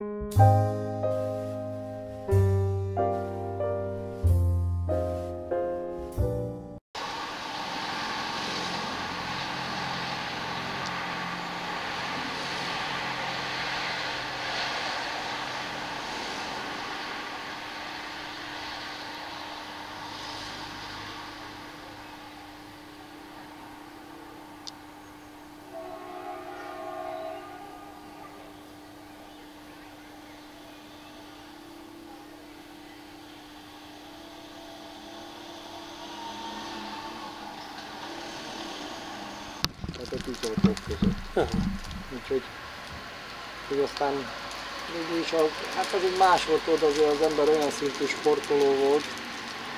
you. A tűzoltók között. Úgyhogy, hogy aztán mégis a, hát az egy más volt ott, azért az ember olyan szintű sportoló volt,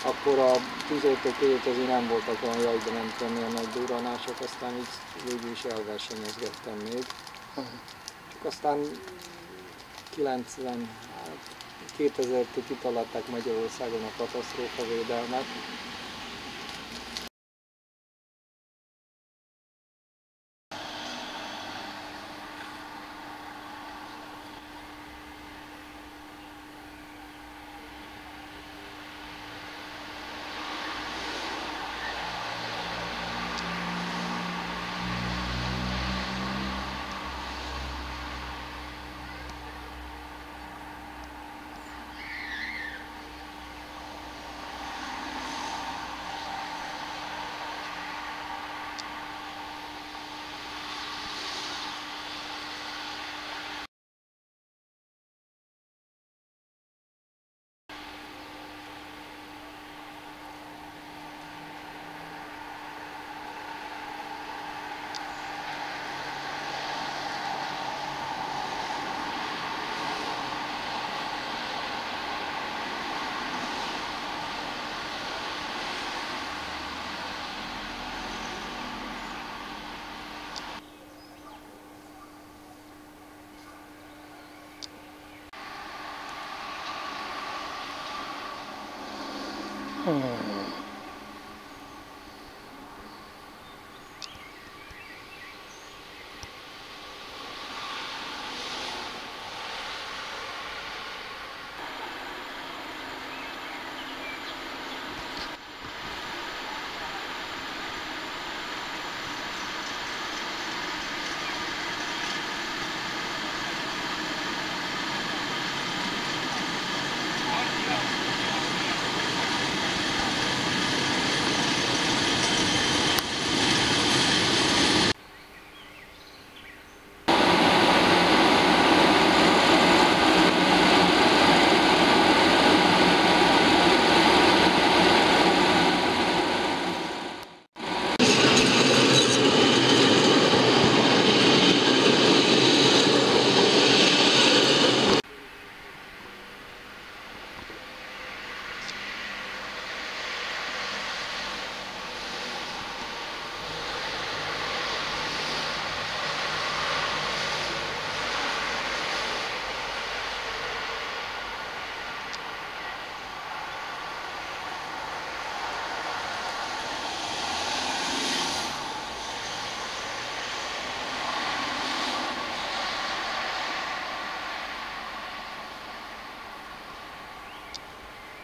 akkor a tűzoltók között azért nem voltak olyan jaj, de nem tudom milyen nagy duranások, aztán így végül is elversenyezgettem még. Csak aztán 90, hát 2000-től kitalálták Magyarországon a katasztrófa védelmet, Hmm.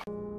you